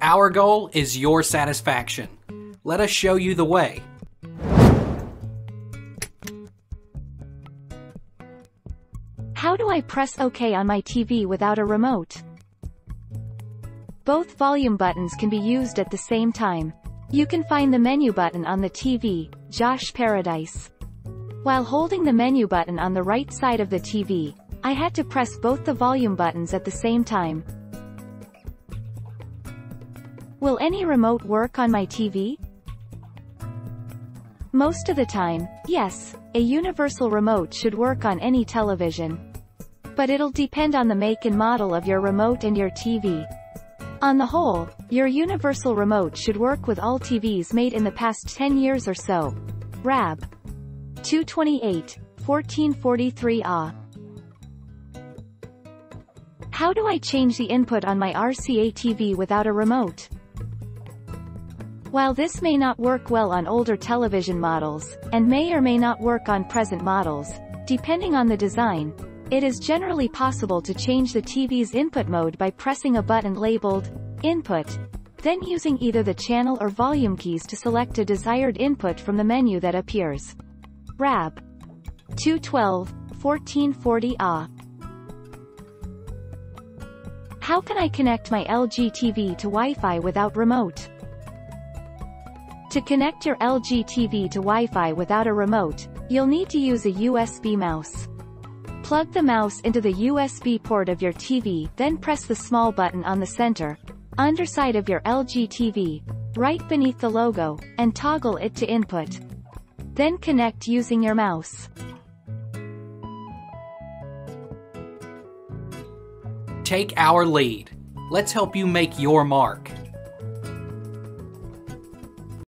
Our goal is your satisfaction. Let us show you the way. How do I press OK on my TV without a remote? Both volume buttons can be used at the same time. You can find the menu button on the TV, Josh Paradise. While holding the menu button on the right side of the TV, I had to press both the volume buttons at the same time. Will any remote work on my TV? Most of the time, yes, a universal remote should work on any television. But it'll depend on the make and model of your remote and your TV. On the whole, your universal remote should work with all TVs made in the past 10 years or so. RAB 228, 1443 Ah. How do I change the input on my RCA TV without a remote? While this may not work well on older television models, and may or may not work on present models, depending on the design, it is generally possible to change the TV's input mode by pressing a button labeled Input, then using either the channel or volume keys to select a desired input from the menu that appears. RAB 212, 1440 Ah. How can I connect my LG TV to Wi-Fi without remote? To connect your LG TV to Wi-Fi without a remote, you'll need to use a USB mouse. Plug the mouse into the USB port of your TV, then press the small button on the center, underside of your LG TV, right beneath the logo, and toggle it to input. Then connect using your mouse. Take our lead. Let's help you make your mark.